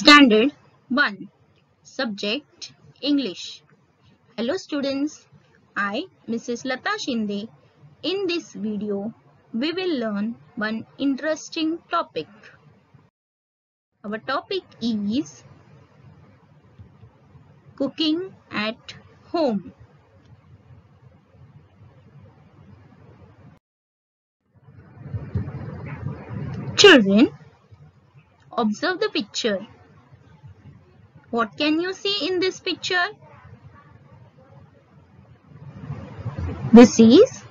Standard 1 Subject English Hello students, I Mrs. Lata Shinde. In this video, we will learn one interesting topic. Our topic is cooking at home. Children, observe the picture. What can you see in this picture? This is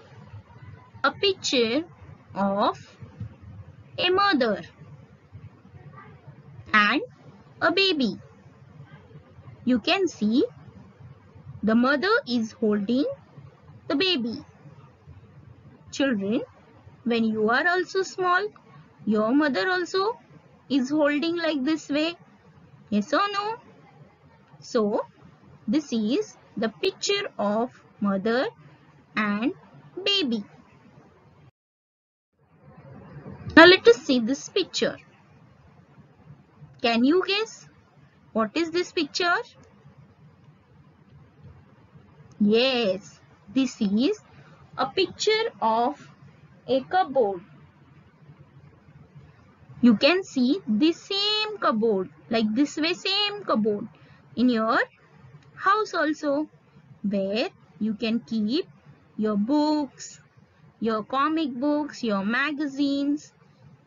a picture of a mother and a baby. You can see the mother is holding the baby. Children, when you are also small, your mother also is holding like this way. Yes or no? So, this is the picture of mother and baby. Now let us see this picture. Can you guess what is this picture? Yes, this is a picture of a cupboard. You can see the same cupboard like this way same cupboard in your house also where you can keep your books, your comic books, your magazines,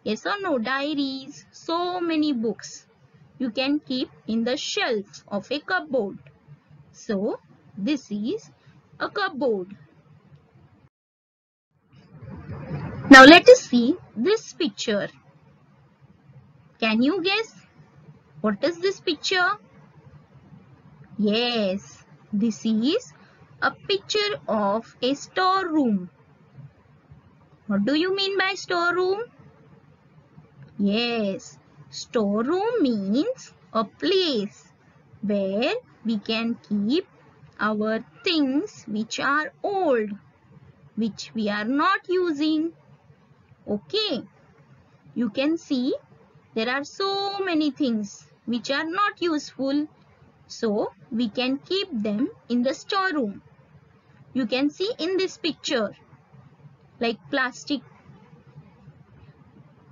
yes or no, diaries, so many books you can keep in the shelf of a cupboard. So, this is a cupboard. Now, let us see this picture. Can you guess what is this picture? Yes, this is a picture of a storeroom. What do you mean by storeroom? Yes, storeroom means a place where we can keep our things which are old, which we are not using. Okay, you can see there are so many things which are not useful. So, we can keep them in the storeroom. You can see in this picture like plastic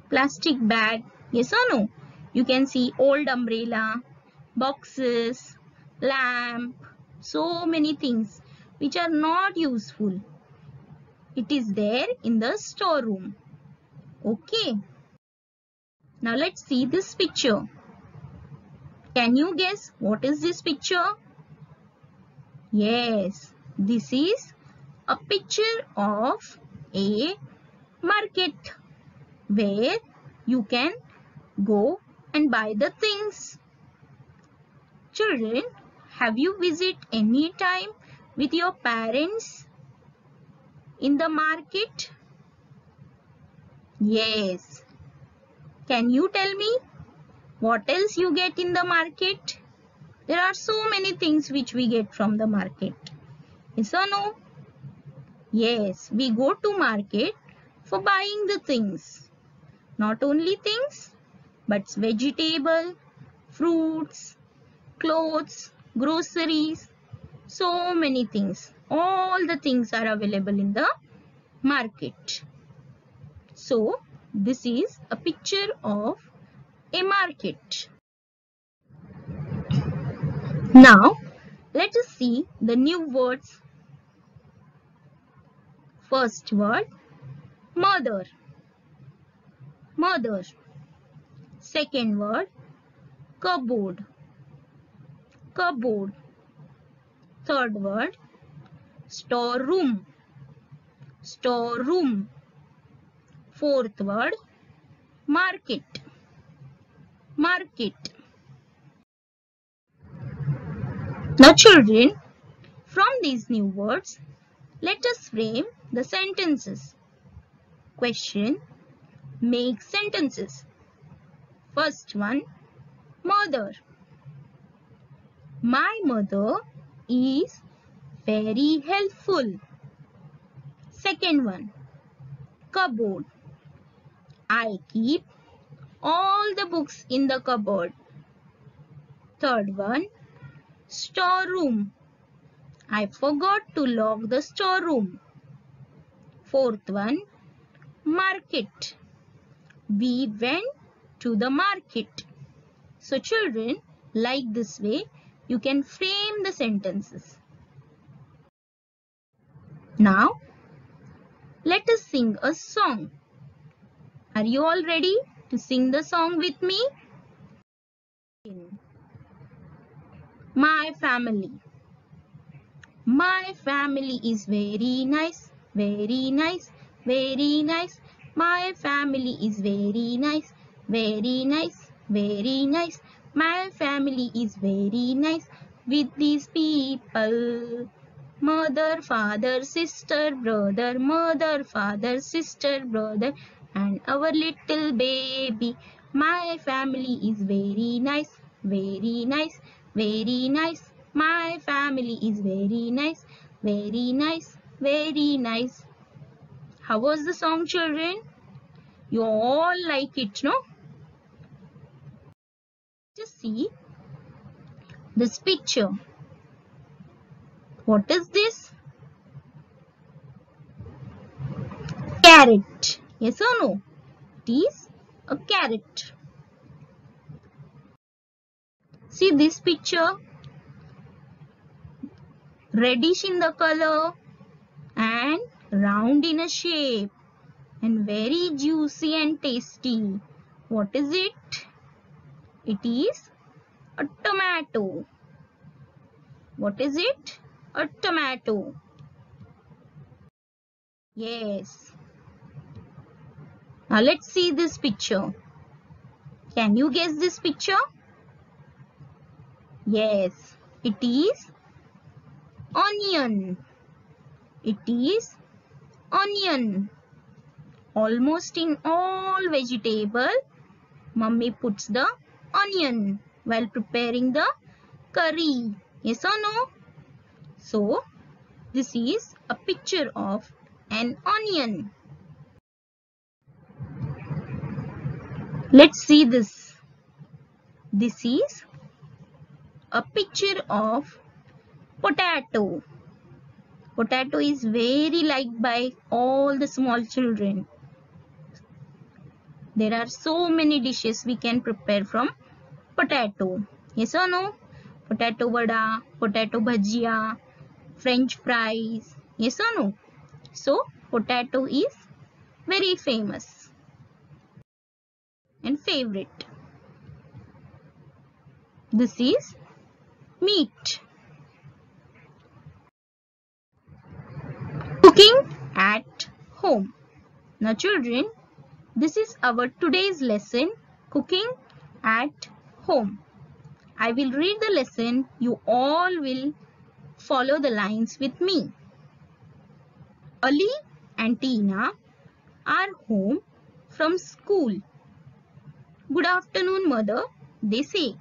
plastic bag. Yes or no? You can see old umbrella, boxes, lamp, so many things which are not useful. It is there in the storeroom. Okay. Now let's see this picture. Can you guess what is this picture? Yes, this is a picture of a market where you can go and buy the things. Children, have you visit any time with your parents in the market? Yes. Can you tell me what else you get in the market? There are so many things which we get from the market. Yes or no? Yes, we go to market for buying the things. Not only things, but vegetable, fruits, clothes, groceries, so many things. All the things are available in the market. So, this is a picture of a market. Now, let us see the new words. First word, mother. Mother. Second word, cupboard. Cupboard. Third word, storeroom. Storeroom. Fourth word, market. Market. Now children, from these new words, let us frame the sentences. Question, make sentences. First one, mother. My mother is very helpful. Second one, cupboard. I keep all the books in the cupboard. Third one, storeroom. I forgot to lock the storeroom. Fourth one, market. We went to the market. So children, like this way, you can frame the sentences. Now, let us sing a song. Are you all ready to sing the song with me? My family. My family is very nice, very nice, very nice. My family is very nice, very nice, very nice. My family is very nice with these people. Mother, father, sister, brother, mother, father, sister, brother, and our little baby. My family is very nice, very nice, very nice. My family is very nice, very nice, very nice. How was the song, children? You all like it, no? Just see this picture. What is this? Carrot. Yes or no? It is a carrot. See this picture? Reddish in the color and round in a shape and very juicy and tasty. What is it? It is a tomato. What is it? A tomato. Yes. Now let's see this picture. Can you guess this picture? Yes, it is onion. It is onion. Almost in all vegetable, mummy puts the onion while preparing the curry. Yes or no? So, this is a picture of an onion. Let's see this. This is a picture of potato. Potato is very liked by all the small children. There are so many dishes we can prepare from potato. Yes or no? Potato vada, potato bhajia, french fries. Yes or no? So, potato is very famous and favorite. This is meat. Cooking at home. Now children, this is our today's lesson cooking at home. I will read the lesson. You all will follow the lines with me. Ali and Tina are home from school. Good afternoon, mother. They say.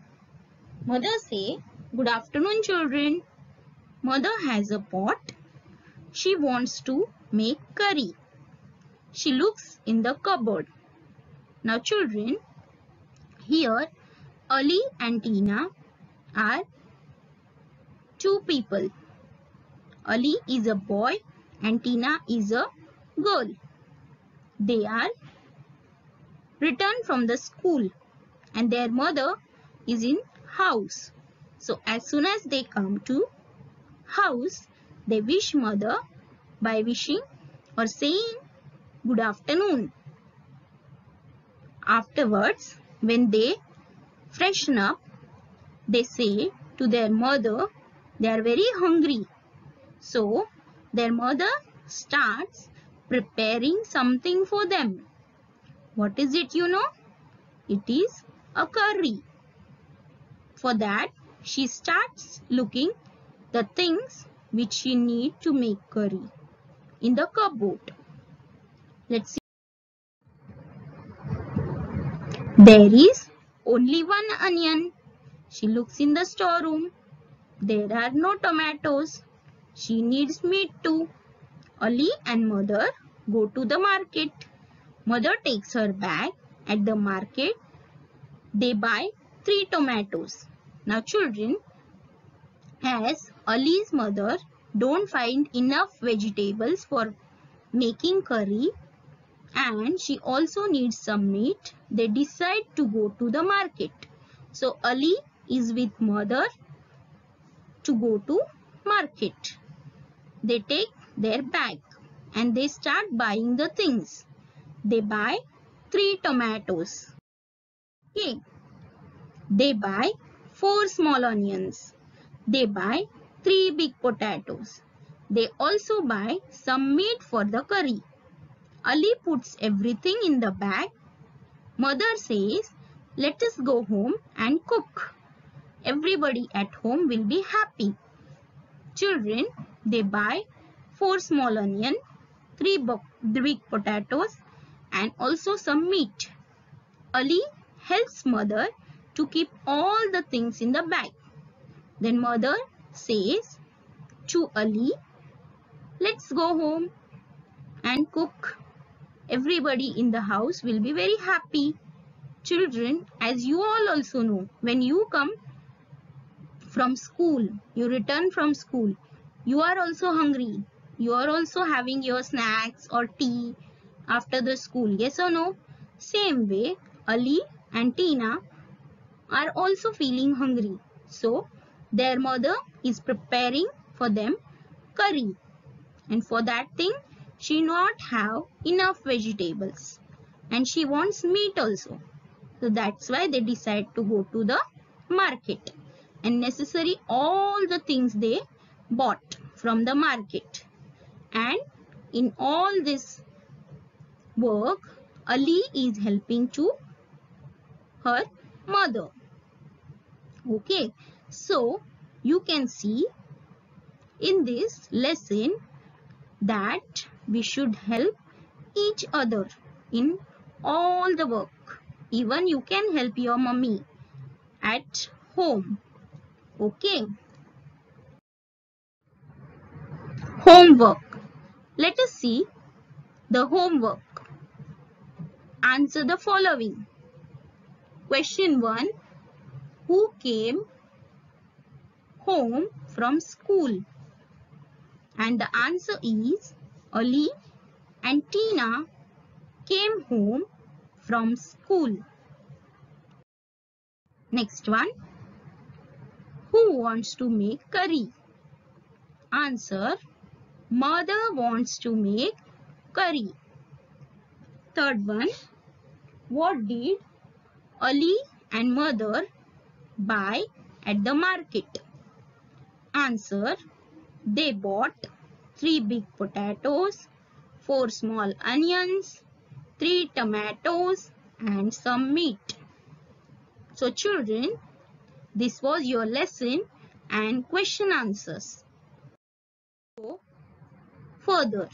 Mother say, Good afternoon, children. Mother has a pot. She wants to make curry. She looks in the cupboard. Now, children, here Ali and Tina are two people. Ali is a boy and Tina is a girl. They are returned from the school and their mother is in house. So as soon as they come to house, they wish mother by wishing or saying good afternoon. Afterwards, when they freshen up, they say to their mother they are very hungry. So their mother starts preparing something for them. What is it you know? It is a curry. For that, she starts looking the things which she need to make curry in the cupboard. Let's see. There is only one onion. She looks in the storeroom. There are no tomatoes. She needs meat too. Ali and mother go to the market. Mother takes her bag at the market. They buy three tomatoes. Now children, as Ali's mother don't find enough vegetables for making curry and she also needs some meat, they decide to go to the market. So Ali is with mother to go to market. They take their bag and they start buying the things. They buy three tomatoes. Okay. They buy four small onions. They buy three big potatoes. They also buy some meat for the curry. Ali puts everything in the bag. Mother says, let us go home and cook. Everybody at home will be happy. Children, they buy 4 small onion, 3 big potatoes and also some meat. Ali helps mother to keep all the things in the bag. Then mother says to Ali, let's go home and cook. Everybody in the house will be very happy. Children, as you all also know, when you come from school, you return from school, you are also hungry. You are also having your snacks or tea after the school. Yes or no? Same way, Ali and Tina are also feeling hungry. So, their mother is preparing for them curry. And for that thing, she not have enough vegetables. And she wants meat also. So, that's why they decide to go to the market. And necessary all the things they bought from the market. And in all this work, Ali is helping to her mother. Okay, so you can see in this lesson that we should help each other in all the work. Even you can help your mummy at home. Okay. Homework. Let us see the homework. Answer the following. Question 1. Who came home from school? And the answer is Ali and Tina came home from school. Next one. Who wants to make curry? Answer. Mother wants to make curry. Third one. What did Ali and mother buy at the market? Answer. They bought 3 big potatoes, 4 small onions, 3 tomatoes and some meat. So children, this was your lesson and question answers. So, further,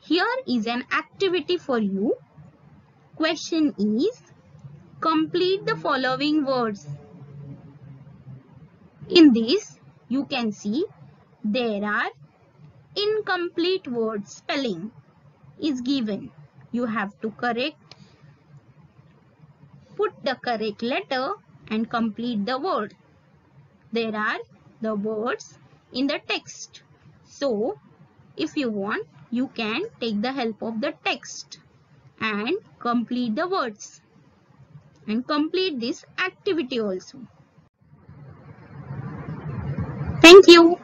here is an activity for you. Question is, complete the following words. In this, you can see there are incomplete word spelling is given. You have to correct, put the correct letter and complete the word. There are the words in the text. So, if you want, you can take the help of the text and complete the words and complete this activity also. Thank you.